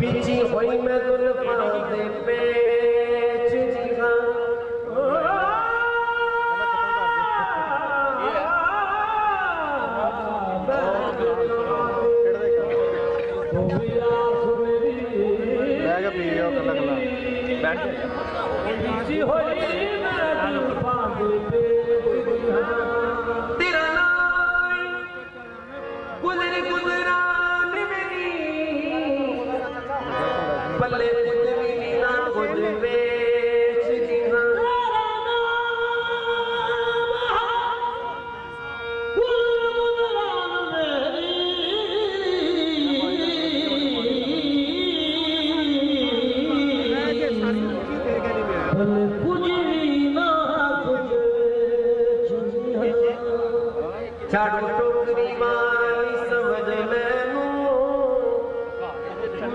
ਪਿੱਛੀ ਹੋਈ ਮੈਂ ਗੁਲਫਾਂ ਦੇ ਪੇਚ ਜੀ ਹਾਂ ਲੈ ਕੇ ਪੀ ਉਹ ਕੱਲਾ ਕੱਲਾ ਪਿੱਛੀ ਹੋਈ ਮੈਂ ਗੁਲਫਾਂ ਦੇ ਪੇਚ ਜੀ पल्ले कुछ भी नीना कुछ बेच जीना भले कुछ भी ना कुछ बेच जीना चार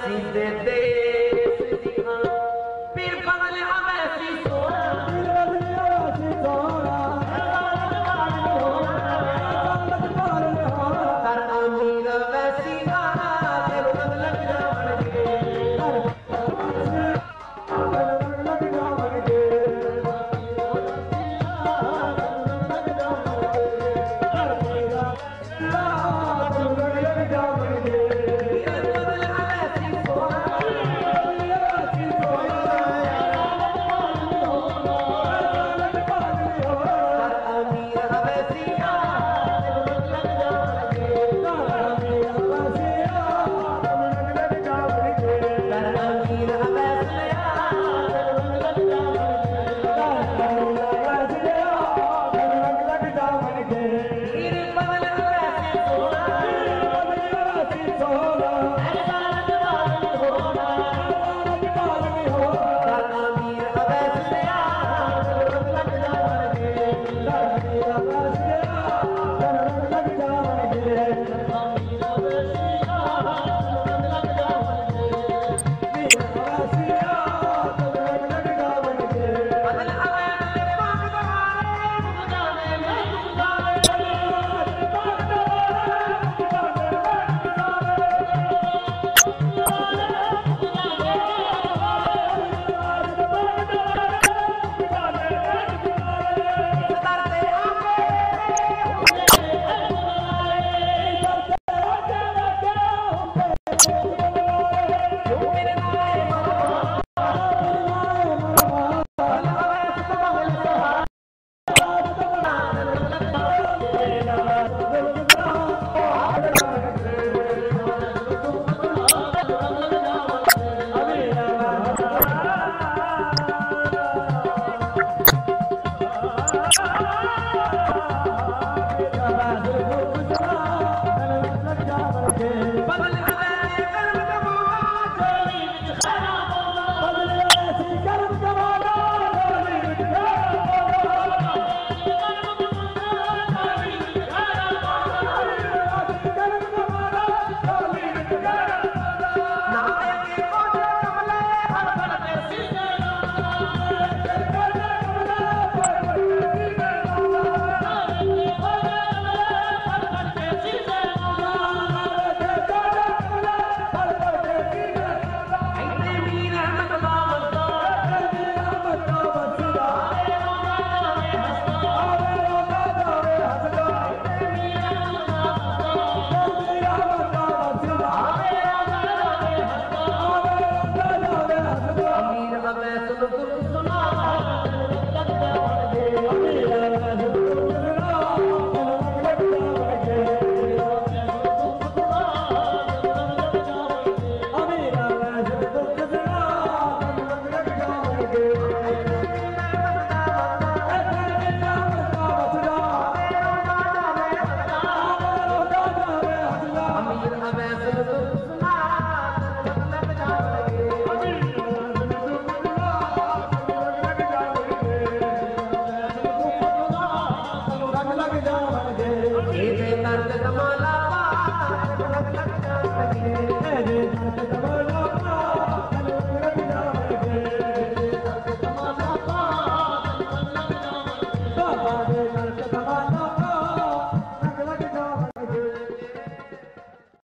así desde